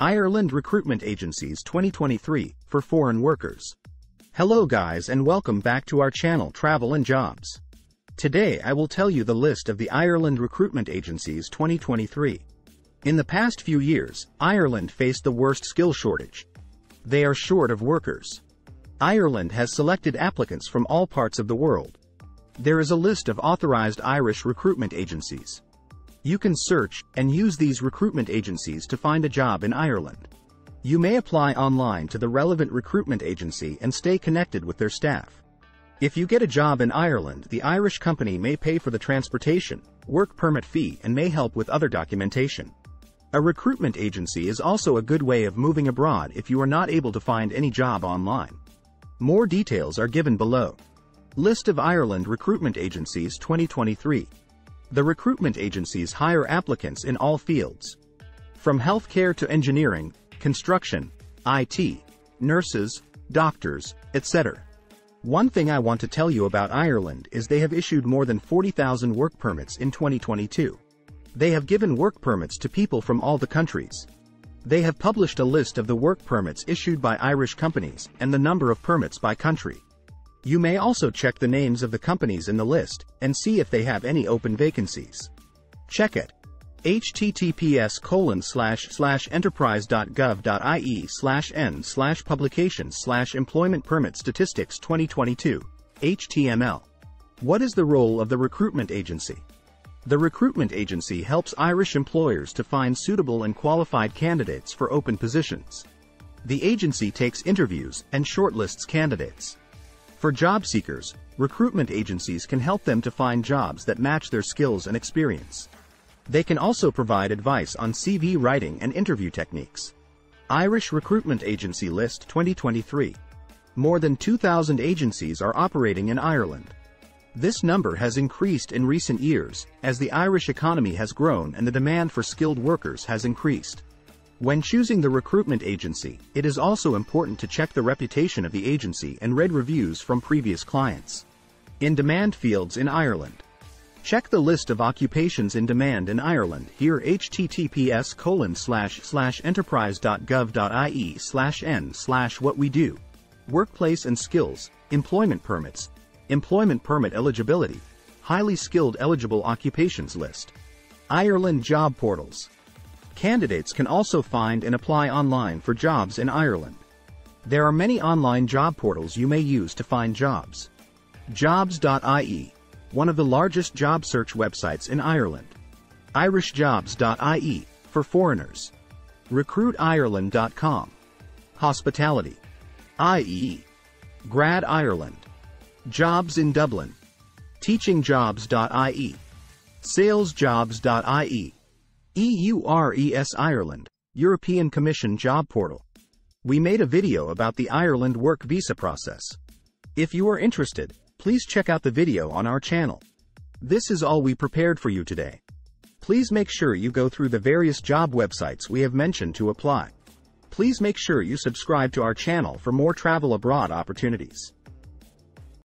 Ireland Recruitment Agencies 2023 for foreign workers. Hello guys and welcome back to our channel Travel and Jobs. Today I will tell you the list of the Ireland Recruitment Agencies 2023. In the past few years, Ireland faced the worst skill shortage. They are short of workers. Ireland has selected applicants from all parts of the world. There is a list of authorized Irish recruitment agencies. You can search and use these recruitment agencies to find a job in Ireland. You may apply online to the relevant recruitment agency and stay connected with their staff. If you get a job in Ireland, the Irish company may pay for the transportation, work permit fee and may help with other documentation. A recruitment agency is also a good way of moving abroad if you are not able to find any job online. More details are given below. List of Ireland Recruitment Agencies 2023 the recruitment agencies hire applicants in all fields. From healthcare to engineering, construction, IT, nurses, doctors, etc. One thing I want to tell you about Ireland is they have issued more than 40,000 work permits in 2022. They have given work permits to people from all the countries. They have published a list of the work permits issued by Irish companies and the number of permits by country. You may also check the names of the companies in the list and see if they have any open vacancies. Check it. https colon slash slash enterprise.gov.ie slash n slash publications slash employment permit statistics 2022 HTML. What is the role of the recruitment agency? The recruitment agency helps Irish employers to find suitable and qualified candidates for open positions. The agency takes interviews and shortlists candidates. For job seekers, recruitment agencies can help them to find jobs that match their skills and experience. They can also provide advice on CV writing and interview techniques. Irish Recruitment Agency List 2023. More than 2,000 agencies are operating in Ireland. This number has increased in recent years as the Irish economy has grown and the demand for skilled workers has increased. When choosing the recruitment agency, it is also important to check the reputation of the agency and read reviews from previous clients. In demand fields in Ireland. Check the list of occupations in demand in Ireland here https colon slash slash enterprise.gov.ie slash n slash what we do. Workplace and skills, employment permits, employment permit eligibility, highly skilled eligible occupations list. Ireland job portals. Candidates can also find and apply online for jobs in Ireland. There are many online job portals you may use to find jobs. Jobs.ie, one of the largest job search websites in Ireland. IrishJobs.ie, for foreigners. RecruitIreland.com. Hospitality. IE. Grad Ireland. Jobs in Dublin. TeachingJobs.ie. SalesJobs.ie. EURES Ireland, European Commission Job Portal. We made a video about the Ireland work visa process. If you are interested, please check out the video on our channel. This is all we prepared for you today. Please make sure you go through the various job websites we have mentioned to apply. Please make sure you subscribe to our channel for more travel abroad opportunities.